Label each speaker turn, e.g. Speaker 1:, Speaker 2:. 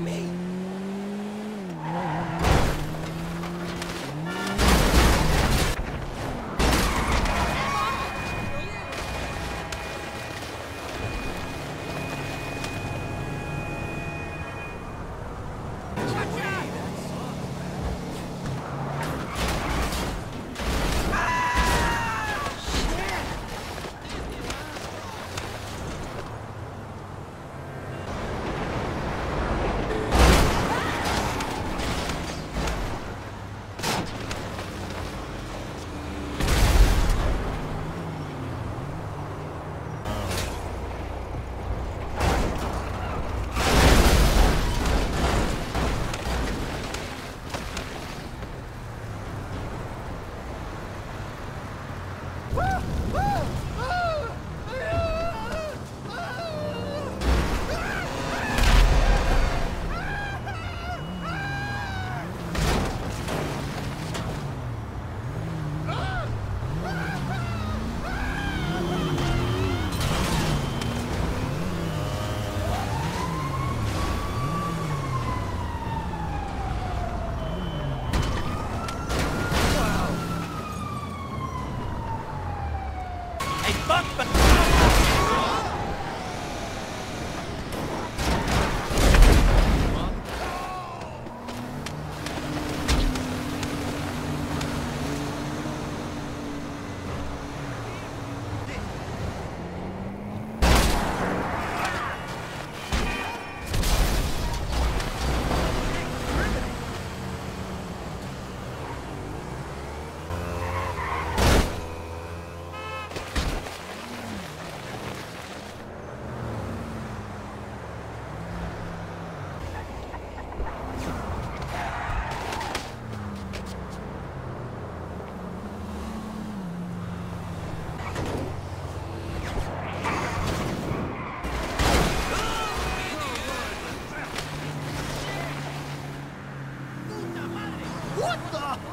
Speaker 1: Me.
Speaker 2: A bug, but...
Speaker 3: った